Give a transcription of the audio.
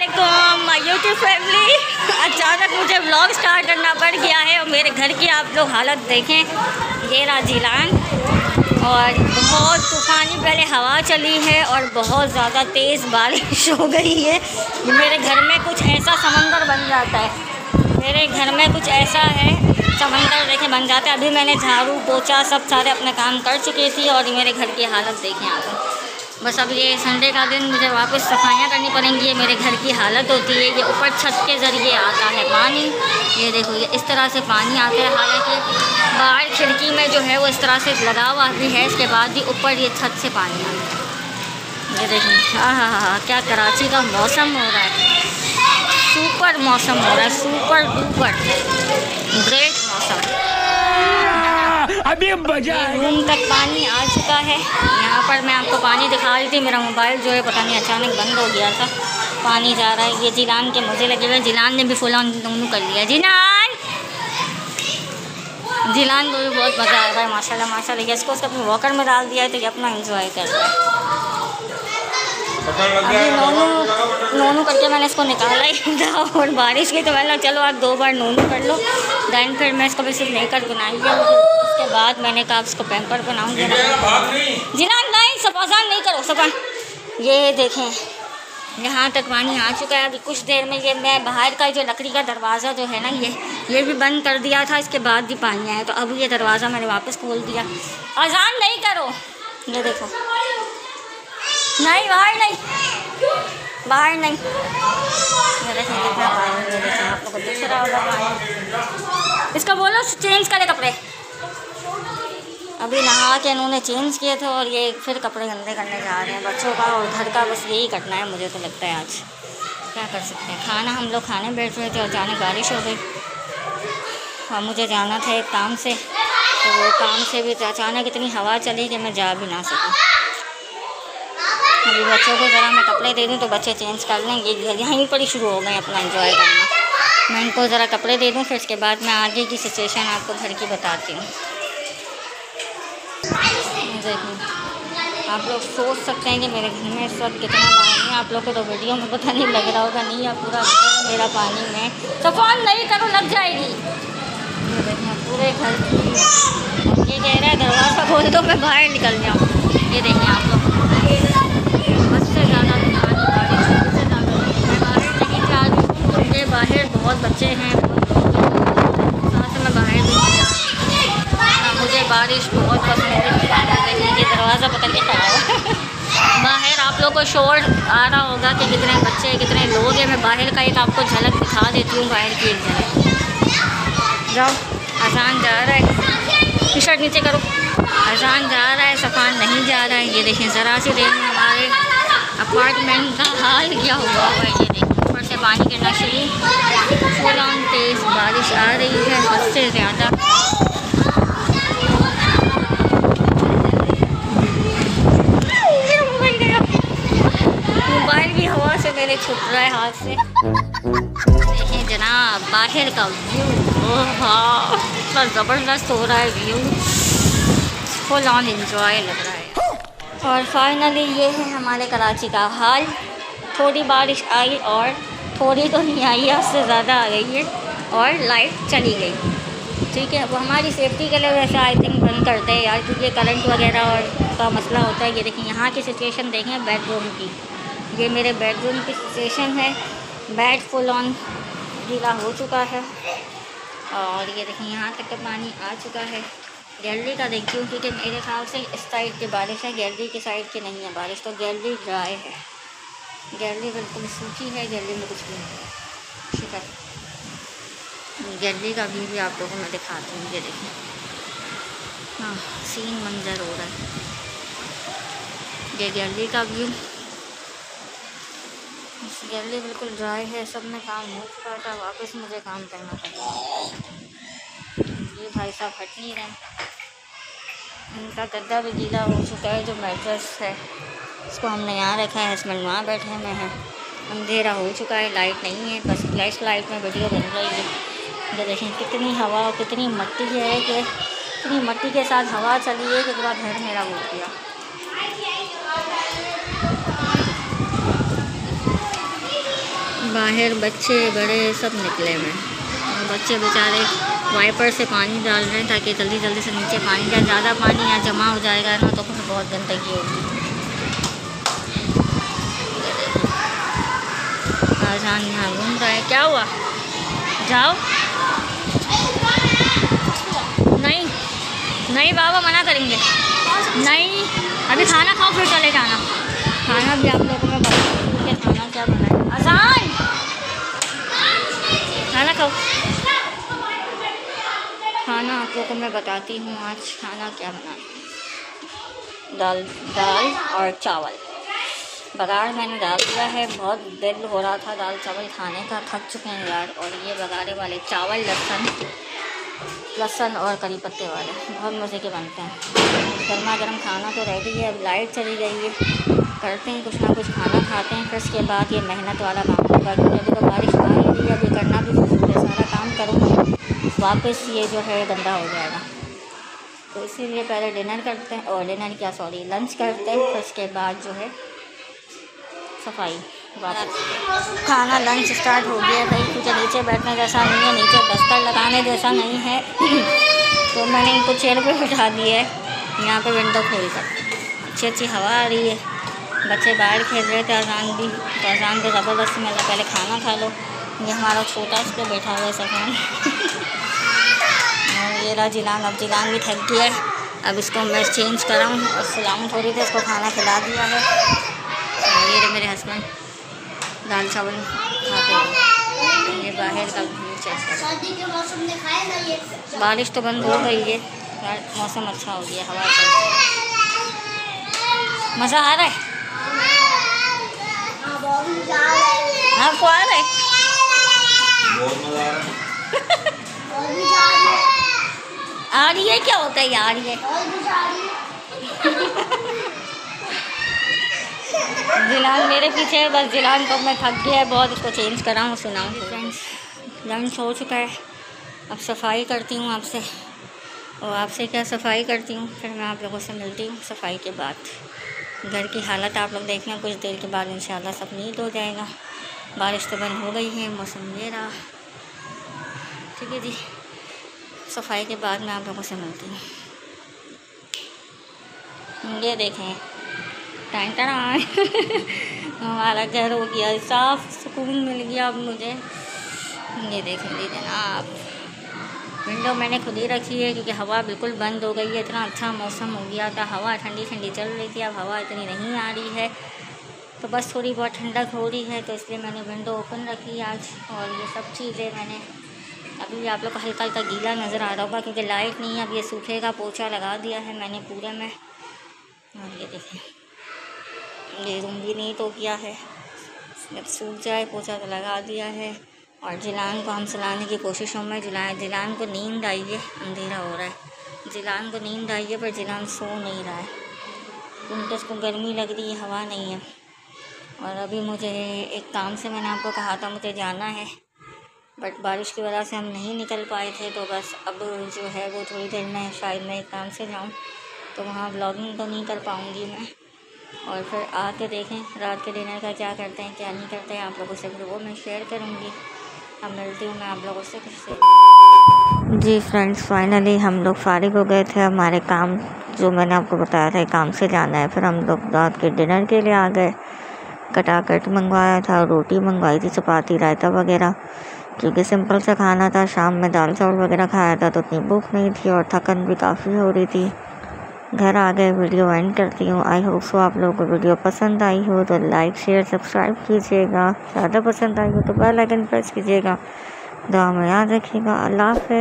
Aslam YouTube family अचानक मुझे blog start करना पड़ गया है और मेरे घर की आप लोग हालत देखें ये राजीलान और बहुत तूफ़ानी, पहले हवा चली है और बहुत ज़्यादा तेज़ बारिश हो गई है। मेरे घर में कुछ ऐसा समंदर बन जाता है। मेरे घर में कुछ ऐसा है, समंदर देखें, बन जाता है। अभी मैंने झाड़ू, पोछा सब सारे अपने काम कर चुकी थी और मेरे घर की हालत देखें आप बस अब ये संडे का दिन मुझे वापस सफाइयाँ करनी पड़ेंगी। ये मेरे घर की हालत होती है। ये ऊपर छत के ज़रिए आता है पानी। ये देखो, ये इस तरह से पानी आता है। हालाँकि बाहर खिड़की में जो है वो इस तरह से लगा हुआ भी है। इसके बाद भी ऊपर ये छत से पानी आता है। ये देखें हाँ हाँ हाँ हाँ क्या कराची का मौसम हो रहा है। सुपर मौसम हो रहा है। Super duper. ग्रेट मौसम। अभी मज़ा रूम तक पानी आ चुका है। यहाँ पर मैं आपको पानी दिखा रही थी। मेरा मोबाइल जो है पता नहीं अचानक बंद हो गया था। पानी जा रहा है। ये जिलान के मज़े लगे हुए जिलान ने भी फुल ऑन दोनों कर लिया। जिलान! जिलान को भी बहुत मज़ा आ रहा है। माशाल्लाह ये इसको उसको अपने वॉकर में डाल दिया है तो ये अपना इंजॉय कर रहा है। अभी नोनू नोनू करके मैंने इसको निकाला ही था और बारिश की तो मैंने चलो आप दो बार नोनू कर लो। दैन फिर मैं इसको सिर्फ़ कर बनाई है। उसके बाद मैंने कहा उसको पैम्पर बनाऊँगी जिना नहीं सपाजान नहीं करो सपान ये देखें यहाँ तक पानी आ चुका है। अभी कुछ देर में ये मैं बाहर का जो लकड़ी का दरवाज़ा जो है ना ये ये भी बंद कर दिया था। इसके बाद भी पानी आया। तो अब ये दरवाज़ा मैंने वापस खोल दिया। अजान नहीं करो। ये देखो। नहीं, बाहर नहीं। बाहर नहीं। दिख रहा होगा इसका बोलो चेंज करे कपड़े। अभी नहा के इन्होंने चेंज किए थे और ये फिर कपड़े गंदे करने जा रहे हैं। बच्चों का और घर का बस यही करना है, मुझे तो लगता है आज। क्या कर सकते हैं? खाना, हम लोग खाने बैठ रहे थे और जाने बारिश हो गई। और मुझे जाना था एक काम से तो वो काम से भी अचानक इतनी हवा चली कि मैं जा भी ना सकूँ। अभी बच्चों को ज़रा मैं कपड़े दे दूँ तो बच्चे चेंज कर लेंगे। यहीं पर ही शुरू हो गए अपना इंजॉय करना। मैं इनको ज़रा कपड़े दे दूँ, फिर उसके बाद मैं आगे की सिचुएशन आपको घर की बताती हूँ। आप लोग सोच सकते हैं कि मेरे घर में इस वक्त कितना पानी है। आप लोग को तो वीडियो में पता नहीं लग रहा होगा, नहीं, आप पूरा मेरा पानी में। तो सफान नहीं करो, लग जाएगी। पूरे घर ये कह रहा है, दरवाज़ा खोल दो, मैं बाहर निकल जाऊँ। ये देखिए आप लोग। बच्चे हैं। साथ में बाहर भी मुझे बारिश बहुत पसंद है। ये दरवाज़ा पकड़ के खड़ा बाहर आप लोग को शोर आ रहा होगा कि कितने बच्चे, कितने लोग हैं। मैं बाहर का एक आपको झलक दिखा देती हूँ बाहर की एक झलक जाओ। आसान जा रहा है। टी शर्ट नीचे करो। आसान जा रहा है। सफ़ान नहीं जा रहा है। ये देखें ज़रा सी देर में हमारे अपार्टमेंट का हाल क्या हुआ है ये। पानी गिरना शुरू फुल ऑन तेज़ बारिश आ रही है हद ज़्यादा। मोबाइल भी हवा से मेरे छुट रहा है हाथ से। देखें जनाब, बाहर का व्यू इतना ज़बरदस्त हो रहा है व्यू। फुल ऑन इंजॉय लग रहा है। और फाइनली ये है हमारे कराची का हाल। थोड़ी बारिश आई और थोड़ी तो नहीं आई है उससे ज़्यादा आ गई है और लाइट चली गई। ठीक है, अब हमारी सेफ्टी के लिए वैसे आई थिंक बंद करते हैं यार, क्योंकि करंट वगैरह और का मसला होता है। ये देखिए, यहाँ की सिचुएशन देखें बेडरूम की। ये मेरे बेडरूम की सिचुएशन है। बेड फुल ऑन गीला हो चुका है और ये देखिए, यहाँ तक का पानी आ चुका है। गैलरी का देखती हूँ, क्योंकि मेरे ख्याल से इस साइड की बारिश है, गैलरी की साइड की नहीं है बारिश तो गैलरी ड्राई है। गैलरी बिल्कुल सूखी है गैलरी में कुछ भी नहीं शिकर गैलरी का व्यू भी आप लोगों को मैं दिखाती हूँ ये देखिए। हाँ। सीन मंजर हो रहा है। ये गैलरी का व्यू। गैलरी बिल्कुल ड्राई है सब में काम हो चुका था वापस मुझे काम करना पड़ा। ये भाई साहब हट नहीं रहे। इनका गद्दा भी गीला हो चुका है जो मैट्रेस है। इसको हमने यहाँ रखा है, इसमें वहाँ बैठे में है। अंधेरा हो चुका है लाइट नहीं है, बस फ्लैश लाइट में वीडियो बन रही है। ये देखें, कितनी हवा और कितनी मट्टी है कि इतनी मट्टी के साथ हवा चली है कि पूरा घर मेरा हो गया। बाहर बच्चे बड़े सब निकले हुए और बच्चे बेचारे वाइपर से पानी डाल रहे हैं ताकि जल्दी जल्दी से नीचे पानी जाए ज़्यादा पानी यहाँ जमा हो जाएगा, ना तो फिर बहुत गंदगी होगी। आसान यहाँ घूम रहा है। क्या हुआ? जाओ। नहीं नहीं बाबा मना करेंगे। नहीं, अभी खाना खाओ, फिर चले जाना। खाना भी आप लोगों में बता खाना क्या बनाए? आसान! खाना खाओ। खाना आप लोगों को मैं बताती हूँ आज, खाना क्या बना दाल दाल और चावल। बघार मैंने डाल दिया है। बहुत दिल हो रहा था दाल चावल खाने का। थक चुके हैं यार। और ये बघारे वाले चावल, लहसन लहसन और करी पत्ते वाले। बहुत मज़े के बनते हैं। गर्मा गर्म खाना तो रेडी है। अब लाइट चली गई है। करते हैं कुछ ना कुछ। खाना खाते हैं। फिर उसके बाद ये मेहनत वाला काम होगा क्योंकि अभी तो बारिश आ रही है। अभी करना भी ज़रूरी है सारा काम करूँगा। वापस ये जो है गंदा हो जाएगा। तो इसीलिए पहले डिनर करते हैं। और डिनर क्या? सॉरी, लंच करते हैं। फिर उसके बाद जो है सफ़ाई। खाना लंच स्टार्ट हो गया भाई क्योंकि नीचे बैठने जैसा नहीं है, नीचे बस्तर लगाने जैसा नहीं है। तो मैंने इनको चेयर पे बिठा दिया है। यहाँ पे विंडो खोल कर। अच्छी अच्छी हवा आ रही है। बच्चे बाहर खेल रहे थे, अजान भी तो अजान को ज़बरदस्ती मतलब पहले खाना खा लो। ये हमारा छोटा उस पर बैठा हुआ है सफान ये रहा जिलान, अब जिलान भी थक गया है। अब इसको मैं चेंज कराऊँ। और सिलाऊँ थोड़ी देर, इसको खाना खिला दिया है। ये मेरे हस्बैंड दाल चावल खाते हैं। ये बाहर का चेक बारिश तो बंद हो गई है। मौसम अच्छा हो गया हवा चल मज़ा आ रहा है? आपको आ रहा है। आ रहा है। आ रही है क्या होता है। यार ये जिलान मेरे पीछे है बस जिलान को मैं थक गया है बहुत उसको चेंज कराऊँ सुनाऊँ। फ्रेंड्स लंच हो चुका है। अब सफ़ाई करती हूँ आपसे। और आपसे क्या सफ़ाई करती हूँ? फिर मैं आप लोगों से मिलती हूँ सफ़ाई के बाद। घर की हालत आप लोग देखें कुछ देर के बाद इंशाल्लाह सब नीट हो जाएगा। बारिश तो बंद हो गई है मौसम ये रहा। ठीक है जी। सफ़ाई के बाद मैं आप लोगों से मिलती हूँ। ये देखें। टाइम टाइम हमारा घर हो गया, साफ़ सुकून मिल गया अब मुझे। ये देखें दीजिए ना आप। विंडो मैंने खुद ही रखी है क्योंकि हवा बिल्कुल बंद हो गई है। इतना अच्छा मौसम हो गया था, हवा ठंडी ठंडी चल रही थी, अब हवा इतनी नहीं आ रही है। तो बस थोड़ी बहुत ठंडक हो रही है तो इसलिए मैंने विंडो ओपन रखी है आज। और ये सब चीज़ें मैंने अभी आप लोग को हल्का हल्का गीला नज़र आ रहा होगा क्योंकि लाइट नहीं है, अब ये सूखे का पोछा लगा दिया है मैंने पूरे में। और ये देखें ये रूम भी नहीं तो किया है? जब सूख जाए, पोछा तो लगा दिया है। और जिलान को हम चलाने की कोशिशों में जिलाए जिलान को नींद आई है। अंधेरा हो रहा है। जिलान को नींद आई है, पर जिलान सो नहीं रहा है। क्योंकि उसको गर्मी लग रही है, हवा नहीं है। और अभी मुझे एक काम से मैंने आपको कहा था, मुझे जाना है। बट बारिश की वजह से हम नहीं निकल पाए थे तो बस अब जो है वो थोड़ी देर में शायद मैं एक काम से जाऊँ। तो वहाँ ब्लॉगिंग तो नहीं कर पाऊँगी मैं। और फिर आके देखें, रात के डिनर का क्या करते हैं, क्या नहीं करते हैं, आप लोगों से फिर वो मैं शेयर करूँगी। अब मिलती हूँ मैं आप लोगों से कुछ जी फ्रेंड्स फाइनली हम लोग फारिग हो गए थे। हमारे काम, जो मैंने आपको बताया था, काम से जाना है। फिर हम लोग रात के डिनर के लिए आ गए। कटाकट मंगवाया था, रोटी मंगवाई थी, चपाती, रायता वगैरह। क्योंकि सिंपल सा खाना था, शाम में दाल चावल वगैरह खाया था तो उतनी भूख नहीं थी और थकन भी काफ़ी हो रही थी। घर आ गए, वीडियो एंड करती हूँ। आई होप सो आप लोगों को वीडियो पसंद आई हो तो लाइक शेयर सब्सक्राइब कीजिएगा। ज़्यादा पसंद आई हो तो बेल आइकन प्रेस कीजिएगा। दुआ में याद रखिएगा। अल्लाह हाफ़